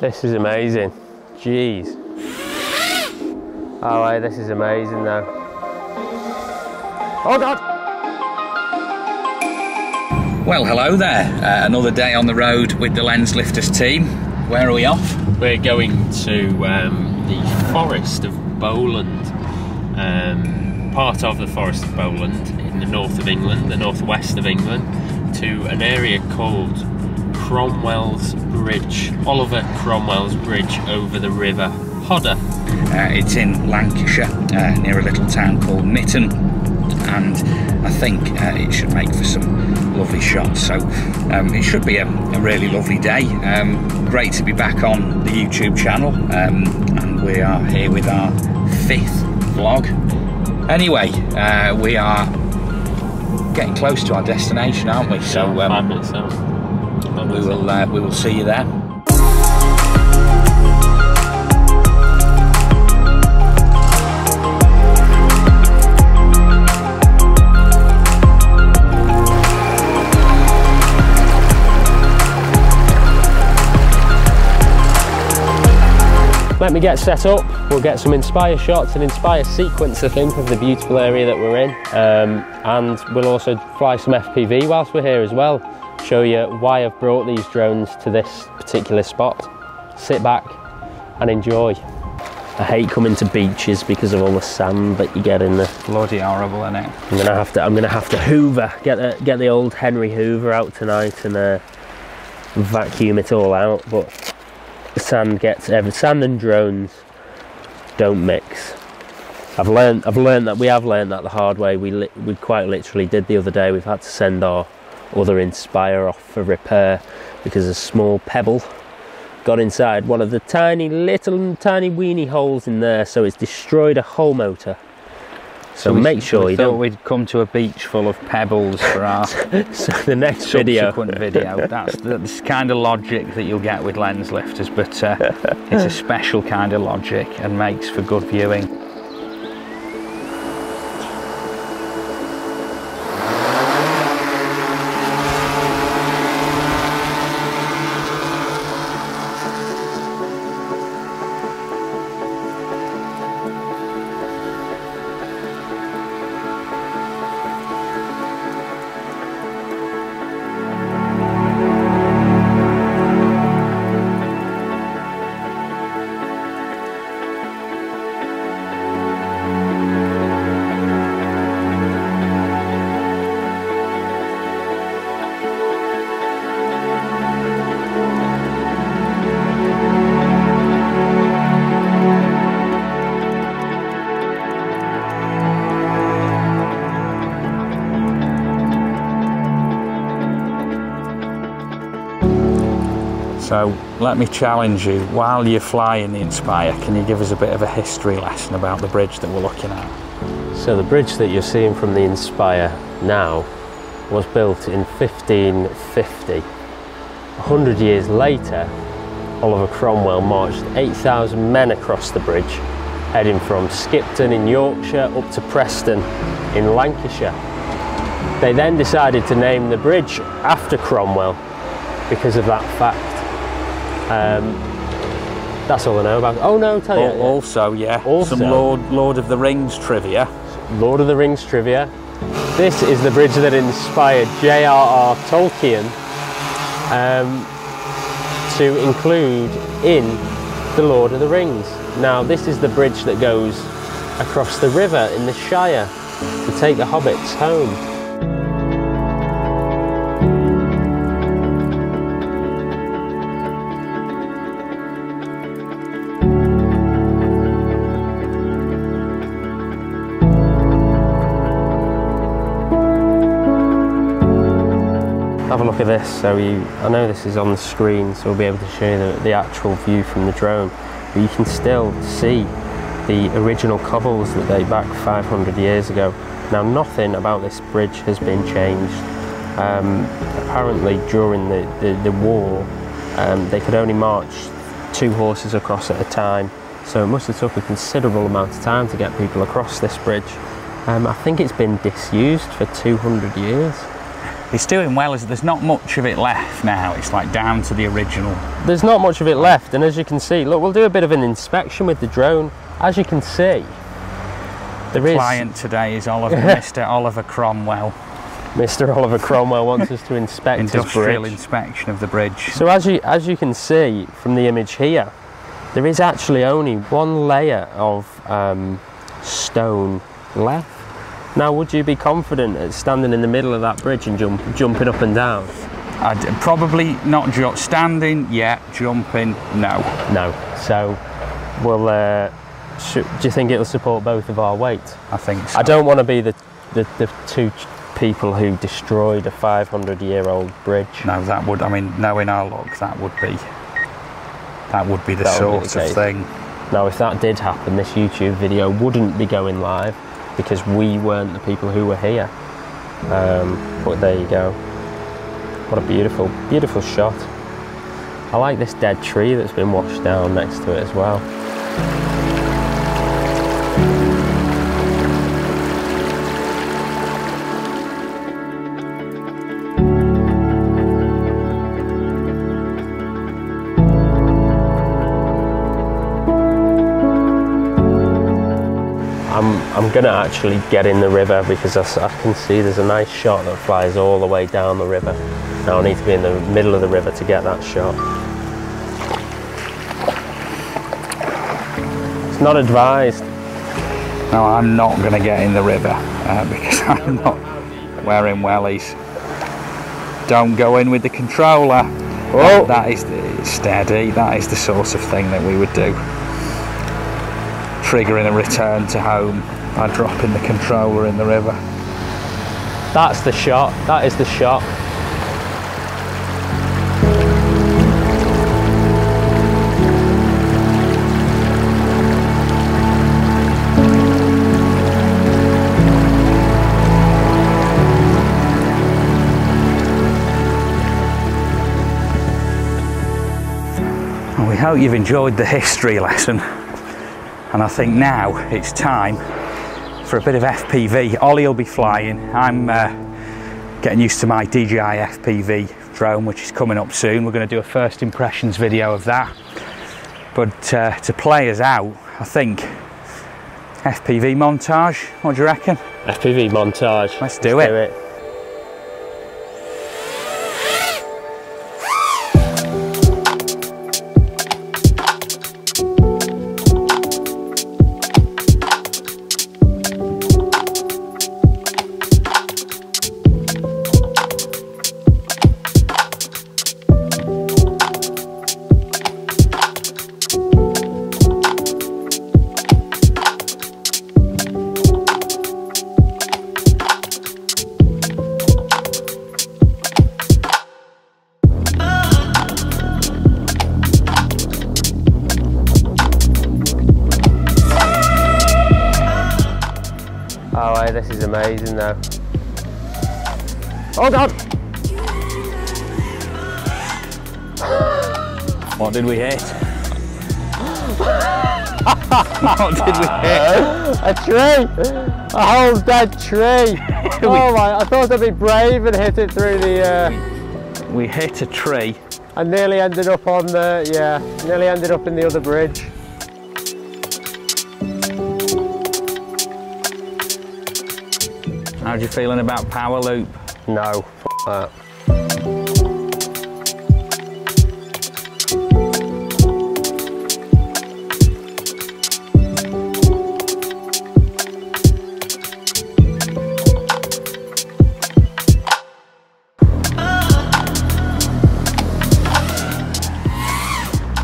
This is amazing. Jeez. Oh, hey, this is amazing though. Oh God! Well, hello there. Uh, another day on the road with the Lenslifters team. Where are we off? We're going to um, the Forest of Bowland, um, part of the Forest of Bowland in the north of England, the northwest of England, to an area called Cromwell's Bridge, Oliver Cromwell's Bridge over the River Hodder. Uh, it's in Lancashire, uh, near a little town called Mitton, and I think uh, it should make for some lovely shots. So um, it should be a, a really lovely day. Um, great to be back on the YouTube channel, um, and we are here with our fifth vlog. Anyway, uh, we are getting close to our destination, aren't we? So five um, minutes out. We will uh, we will see you there. Let me get set up. We'll get some Inspire shots, an Inspire sequence, I think, of the beautiful area that we're in. Um, and we'll also fly some FPV whilst we're here as well. Show you why I've brought these drones to this particular spot. Sit back and enjoy. I hate coming to beaches because of all the sand that you get in there. Bloody horrible, isn't it? I'm gonna have to. I'm gonna have to Hoover. Get the get the old Henry Hoover out tonight and uh, vacuum it all out. But the sand gets every sand and drones don't mix. I've learned. I've learned that we have learned that the hard way. We li- we quite literally did the other day. We've had to send our other Inspire off for repair because a small pebble got inside one of the tiny little tiny weeny holes in there, so it's destroyed a whole motor. So, we- make sure we you thought don't We'd come to a beach full of pebbles for our So the next video, subsequent video. That's the kind of logic that you'll get with Lenslifters, but uh, it's a special kind of logic and makes for good viewing. So let me challenge you. While you're flying the Inspire, can you give us a bit of a history lesson about the bridge that we're looking at? so the bridge that you're seeing from the Inspire now was built in 1550. A hundred years later, Oliver Cromwell marched 8,000 men across the bridge, heading from Skipton in Yorkshire up to Preston in Lancashire. They then decided to name the bridge after Cromwell because of that fact. Um, that's all I know about. Oh no, tell you. Al- Also, yeah, Also- some Lord Lord of the Rings trivia. Lord of the Rings trivia. This is the bridge that inspired J.R.R. Tolkien um, to include in the Lord of the Rings. Now, this is the bridge that goes across the river in the Shire to take the hobbits home. Have a look at this. So you, I know this is on the screen, so we'll be able to show you the, the actual view from the drone. But you can still see the original cobbles that date back 500 years ago. Now, nothing about this bridge has been changed. Um, apparently, during the, the, the war, um, they could only march two horses across at a time. So it must have took a considerable amount of time to get people across this bridge. Um, I think it's been disused for 200 years. It's doing well, as there's not much of it left now. It's like down to the original. There's not much of it left, and as you can see, look, we'll do a bit of an inspection with the drone. As you can see, there is Client today is Oliver, Mr. Oliver Cromwell. Mr. Oliver Cromwell wants us to inspect Industrial inspection of the bridge. So as you as you can see from the image here, there is actually only one layer of um, stone left. Now, would you be confident at standing in the middle of that bridge and jump, jumping up and down? I'd probably not ju- standing yet, jumping, no. No. So, we'll. Uh, do you think it'll support both of our weight? I think so. I don't want to be the, the, the two people who destroyed a 500 year old bridge. No, that would, I mean, knowing our luck, that would be, that would be the That would be sort the of thing. Now, if that did happen, this YouTube video wouldn't be going live because we weren't the people who were here. Um, but there you go. What a beautiful, beautiful shot. I like this dead tree that's been washed down next to it as well. I'm, I'm gonna actually get in the river because I can see there's a nice shot that flies all the way down the river. Now I need to be in the middle of the river to get that shot. It's not advised. No, I'm not going to get in the river uh, because I'm not wearing wellies. Don't go in with the controller. Oh. That- that is the, steady. That is the sort of thing that we would do. Triggering a return to home by dropping the controller in the river. That's the shot. That is the shot. Well, we hope you've enjoyed the history lesson. And I think now it's time for a bit of FPV. Ollie will be flying. I'm uh, getting used to my DJI FPV drone, which is coming up soon. We're going to do a first impressions video of that. But uh, to play us out, I think FPV montage. What do you reckon? FPV montage. Let's do it. it. Oh, hey, this is amazing though. Hold on. What did we hit? what did we hit? A tree! A whole dead tree! oh my, I thought I'd be brave and hit it through the, uh, We hit a tree. I nearly ended up on the, yeah, nearly ended up in the other bridge. How do you feeling about power loop? No, f that.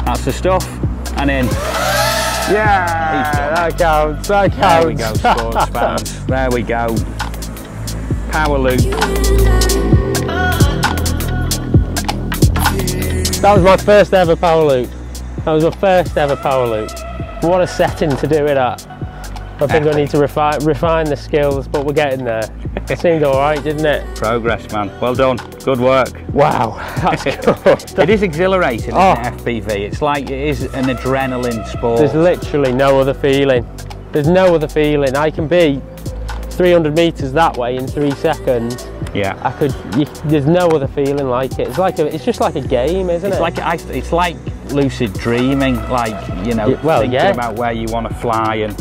That's the stuff. And in. Yeah, that counts, that There we go, sports fans. There we go. Power loop. That was my first ever power loop. That was my first ever power loop. What a setting to do it at. I think I need to refine refine the skills, but we're getting there. It seemed all right, didn't it? Progress, man. Well done. Good work. Wow, that's good. It is exhilarating, Oh. isn't it, oh. FPV? It's like it is an adrenaline sport. There's literally no other feeling. There's no other feeling. I can be 300 meters that way in three seconds, Yeah. I could. You, there's no other feeling like it. It's like a. It's just like a game, isn't It's it? like I, it's like lucid dreaming, like you know, Yeah, well, thinking yeah. about where you want to fly and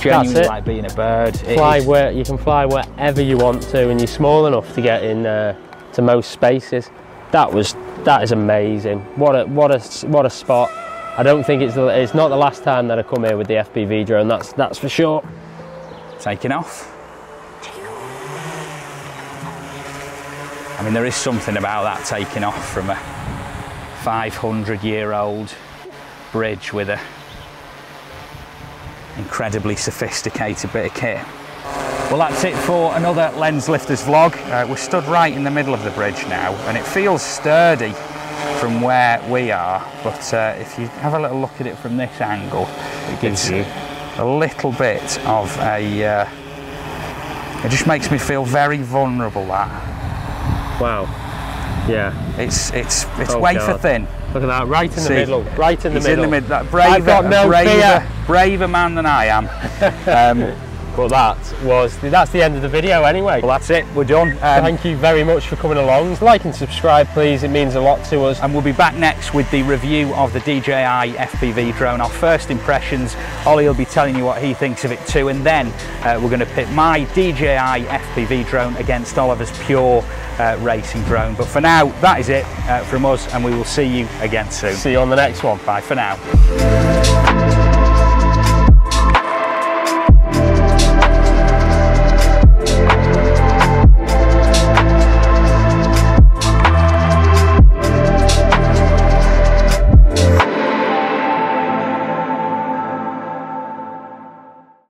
genuinely like being a bird. It fly is- where you can fly wherever you want to, and you're small enough to get in uh, to most spaces. That was that is amazing. What a what a what a spot. I don't think it's the, it's not the last time that I come here with the FPV drone. That's that's for sure. taking off. I mean, there is something about that taking off from a 500 year old bridge with a incredibly sophisticated bit of kit. Well, that's it for another Lenslifters vlog. Uh, we're stood right in the middle of the bridge now, and it feels sturdy from where we are. But uh, if you have a little look at it from this angle, it gives you- a little bit of a. Uh, it just makes me feel very vulnerable. That Wow. Yeah. it's it's it's Oh, wafer God. thin. Look at that. Right in the middle. Right in the He's middle. in the mid. That braver, I've got no braver, fear. braver man than I am. Um, But that was that's the end of the video anyway. well, that's it. We're done. Um, Thank you very much for coming along. Like and subscribe, please. It means a lot to us. and we'll be back next with the review of the DJI FPV drone. Our first impressions. Ollie will be telling you what he thinks of it too, and then uh, we're going to pit my DJI FPV drone against Oliver's Pure uh, racing drone. But for now, that is it uh, from us, and we will see you again soon. See you on the next one. Bye for now.